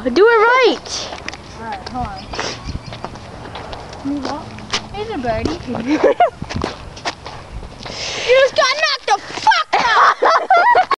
Oh, do it right. Alright, hold on. Here's a birdie.